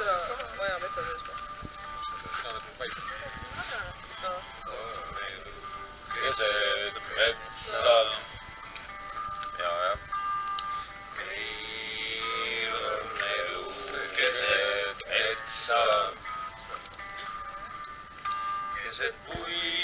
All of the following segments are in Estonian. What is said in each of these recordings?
seda maja metsa sees või? sina oled mu paik. keset metsa. ja, jah. meil on elu keset metsa. keset puid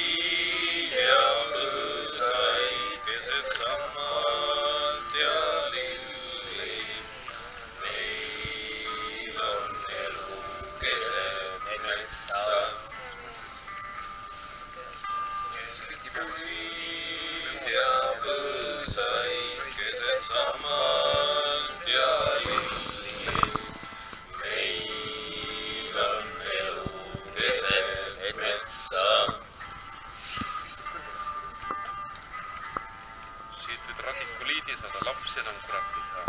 kurat ei saa.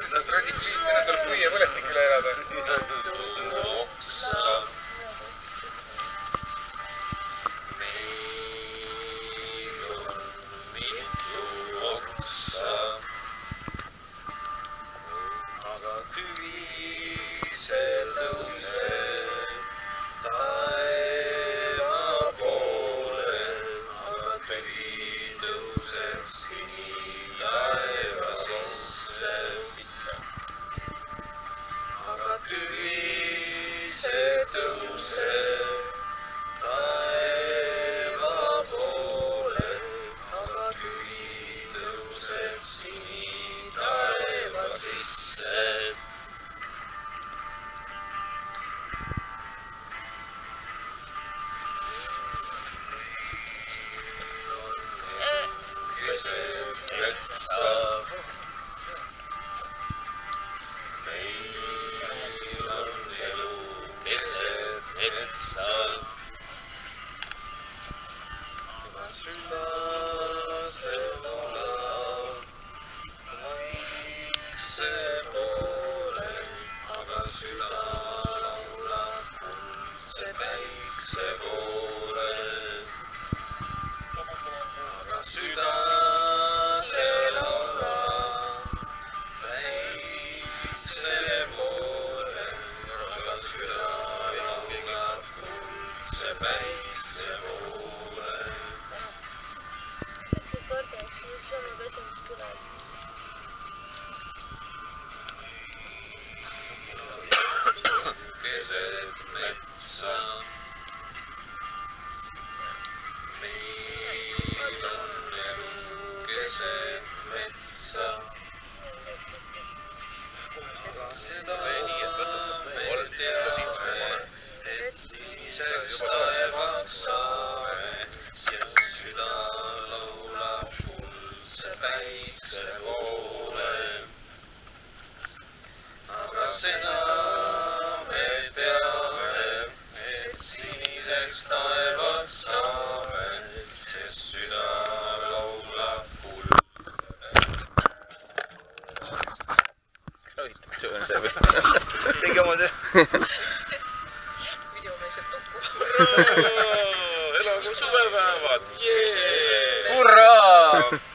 sellest radikliist enam tuleb puiepõletikule elada. tõuseb sinitaeva sisse ikka. aga tüvi see tõuseb päikse poole. aga süda kuldse päikse poole. sõna me teame, et siniseks taevaks saame, sest süda laulab kullale. tegi oma töö. videomees jääb toppu. elagu suvepäevad, jee! hurraa!